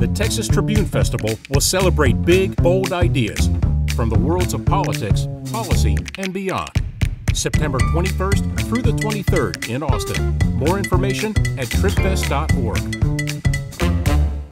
the Texas Tribune Festival will celebrate big, bold ideas from the worlds of politics, policy, and beyond. September 21st through the 23rd in Austin. More information at tribfest.org.